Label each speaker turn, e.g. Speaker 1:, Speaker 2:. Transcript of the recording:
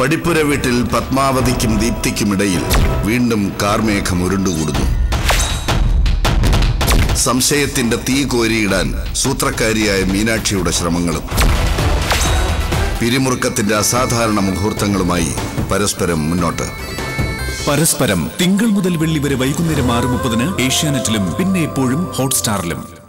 Speaker 1: പഠിപ്പുര വീട്ടിൽ പത്മാവതിക്കും ദീപ്തിക്കുമിടയിൽ വീണ്ടും കാർമേഘം ഉരുണ്ടുകൂടുന്നു. സംശയത്തിന്റെ തീ കോരിയിടാൻ സൂത്രക്കാരിയായ മീനാക്ഷിയുടെ ശ്രമങ്ങളും പിരിമുറുക്കത്തിന്റെ അസാധാരണ മുഹൂർത്തങ്ങളുമായി പരസ്പരം മുന്നോട്ട്.
Speaker 2: പരസ്പരം തിങ്കൾ മുതൽ വെള്ളി വരെ വൈകുന്നേരം ആറ് മുപ്പതിന് ഏഷ്യാനെറ്റിലും പിന്നെ എപ്പോഴും ഹോട്ട്സ്റ്റാറിലും.